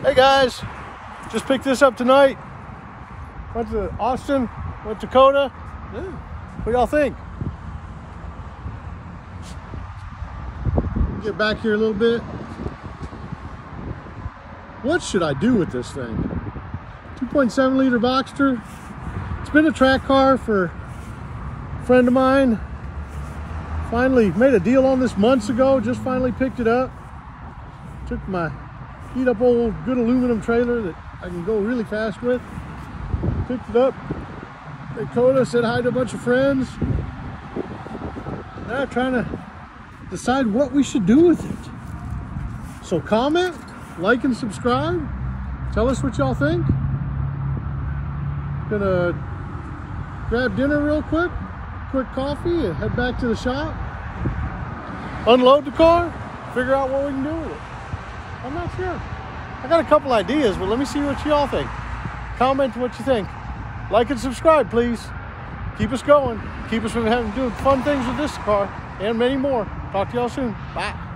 Hey guys, just picked this up tonight. Went to Austin, went to COTA. What y'all think? Get back here a little bit. What should I do with this thing? 2.7 liter Boxster. It's been a track car for a friend of mine. Finally made a deal on this months ago, just finally picked it up. Took my heat up old good aluminum trailer that I can go really fast with. Picked it up. COTA said hi to a bunch of friends. Now trying to decide what we should do with it. So comment, like and subscribe. Tell us what y'all think. Gonna grab dinner real quick, quick coffee, and head back to the shop. Unload the car, figure out what we can do with it. I'm not sure. I got a couple ideas, but let me see what y'all think. Comment what you think. Like and subscribe, please. Keep us going. Keep us from having doing fun things with this car and many more. Talk to y'all soon. Bye.